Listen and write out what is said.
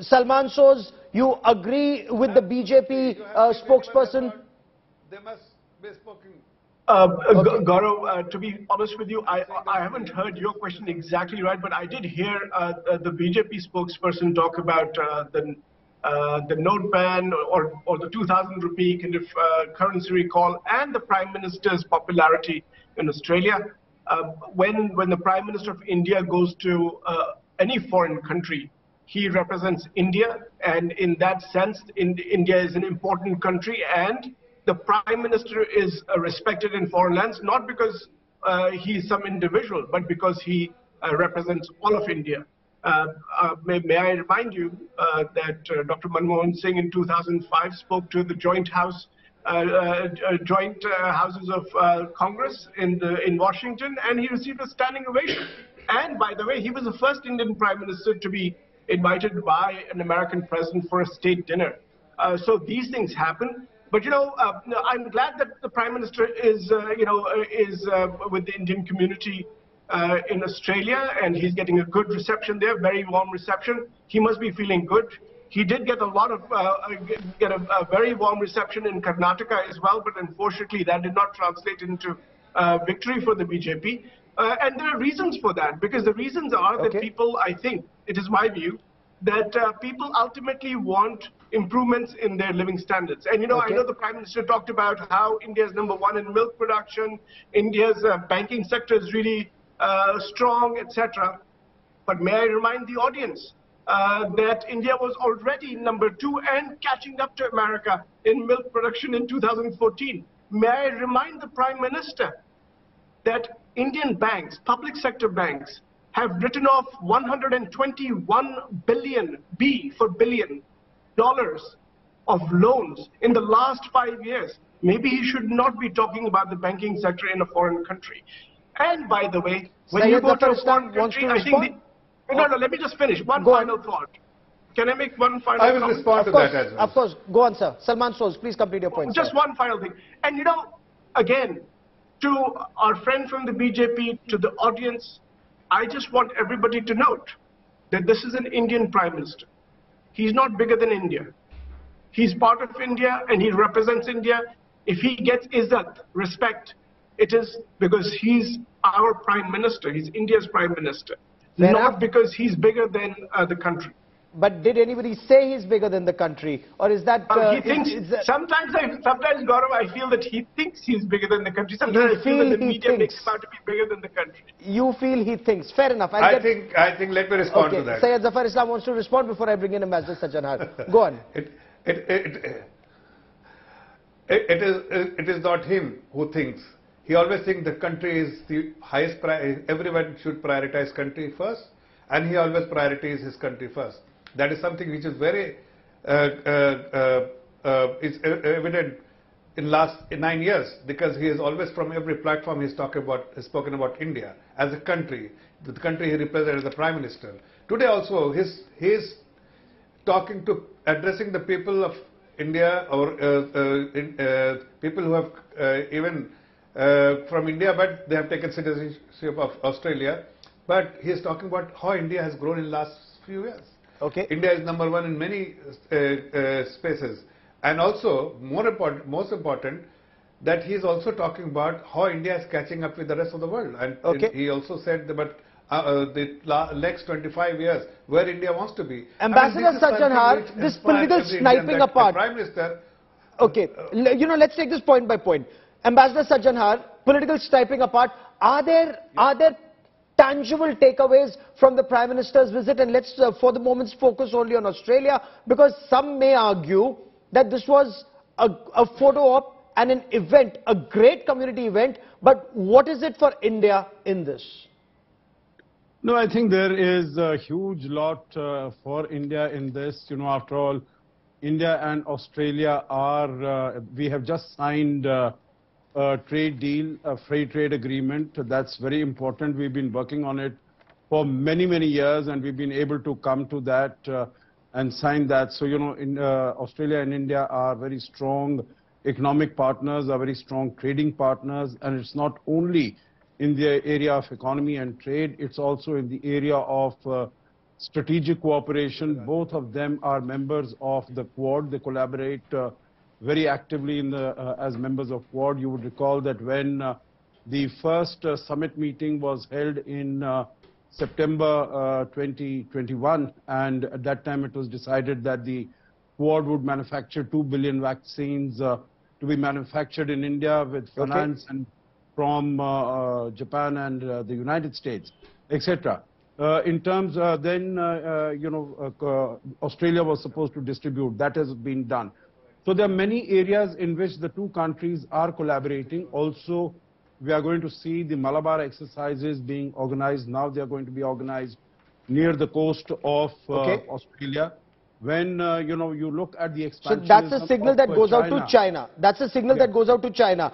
Salman Soz, you agree with the BJP uh, spokesperson? They must be spoken. Uh, G- Gaurav, uh, to be honest with you, I, I haven't heard your question exactly right, but I did hear uh, uh, the BJP spokesperson talk about uh, the uh, the note ban or, or the 2,000 rupee kind of uh, currency recall and the Prime Minister's popularity in Australia. Uh, when, when the Prime Minister of India goes to uh, any foreign country, he represents India, and in that sense, in, India is an important country, and the Prime Minister is uh, respected in foreign lands, not because uh, he's some individual, but because he uh, represents all of India. Uh, uh, may, may, I remind you uh, that Dr. Manmohan Singh in 2005 spoke to the joint house, joint houses of Congress in, the, in Washington, and he received a standing ovation. And by the way, he was the first Indian prime minister to be invited by an American president for a state dinner. Uh, so these things happen. But you know, uh, I'm glad that the prime minister is, uh, you know, is with the Indian community uh, in Australia, and he's getting a good reception there, very warm reception. He must be feeling good. He did get a lot of, uh, get a, a, very warm reception in Karnataka as well, but unfortunately that did not translate into uh, victory for the BJP. Uh, and there are reasons for that, because the reasons are okay. that people, I think, it is my view, that uh, people ultimately want improvements in their living standards. And you know, okay. I know the Prime Minister talked about how India is number one in milk production, India's uh, banking sector is really uh, strong, etc. But may I remind the audience uh, that India was already number two and catching up to America in milk production in 2014. May I remind the Prime Minister that Indian banks, public sector banks, have written off 121 billion, B for billion, dollars of loans in the last five years. Maybe he should not be talking about the banking sector in a foreign country. And by the way, when Syed you go to a foreign country, I think the, no, no, let me just finish. One go final on. thought. Can I make one final I will comment? respond of to course, that as well. Of course. Go on, sir. Salman Soz, please complete your point. Just sir. one final thing. And you know, again, to our friend from the BJP, to the audience, I just want everybody to note that this is an Indian Prime Minister. He's not bigger than India. He's part of India and he represents India. If he gets izzat, respect, it is because he's our prime minister. He's India's prime minister. Fair not enough. because he's bigger than uh, the country. But did anybody say he's bigger than the country, or is that? Uh, he thinks. Is, is sometimes, I, sometimes Gaurav, I feel that he thinks he's bigger than the country. Sometimes I feel, feel that the media thinks. makes him out to be bigger than the country. You feel he thinks. Fair enough. I'll i get... think. I think. Let me respond okay. to that. Syed Zafar Islam wants to respond before I bring in Ambassador Sajjan Go on. it, it, it, it, it is. It is not him who thinks he always thinks the country is the highest priority, everyone should prioritize country first, and he always prioritizes his country first. That is something which is very, uh, uh, uh, uh is evident in last nine years, because he is always from every platform he's talking about, he's spoken about India as a country, the country he represents as the Prime Minister. Today also, his, he is talking to, addressing the people of India or uh, uh, in, people who have even from India, but they have taken citizenship of Australia. But he is talking about how India has grown in last few years. Okay. India is number one in many uh, uh, spaces. And also, more important, most important, that he is also talking about how India is catching up with the rest of the world. And okay. he also said about uh, uh, the next 25 years, where India wants to be. Ambassador I mean, Sajjan Har, this political sniping apart. Prime Minister. Okay, you know, let's take this point by point. Ambassador Sajjan Har, political sniping apart, are there, are there tangible takeaways from the Prime Minister's visit? And let's, uh, for the moment, focus only on Australia, because some may argue that this was a, a photo op and an event, a great community event, but what is it for India in this? No, I think there is a huge lot uh, for India in this. You know, after all, India and Australia are, uh, we have just signed uh, a trade deal, a free trade agreement. That's very important. We've been working on it for many, many years, and we've been able to come to that uh, and sign that. So, you know, in, uh, Australia and India are very strong economic partners, are very strong trading partners, and it's not only in the area of economy and trade, it's also in the area of uh, strategic cooperation. Both of them are members of the Quad. They collaborate uh, very actively in the, uh, as members of Quad. You would recall that when uh, the first uh, summit meeting was held in uh, September uh, 2021, and at that time it was decided that the Quad would manufacture 2 billion vaccines uh, to be manufactured in India with finance and from Japan and uh, the United States, etc. Uh, in terms, uh, then, uh, uh, you know, Australia was supposed to distribute. That has been done. So there are many areas in which the two countries are collaborating. Also, we are going to see the Malabar exercises being organized. Now they are going to be organized near the coast of uh, Okay. Australia. When, uh, you know, you look at the expansion... So that's a signal that goes out to China. That's a signal Yeah. that goes out to China.